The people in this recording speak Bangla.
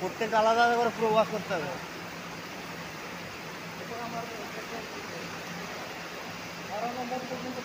প্রত্যেকটা আলাদা আলাদা করে প্রবাস করতে হবে। বারো নম্বর পর্যন্ত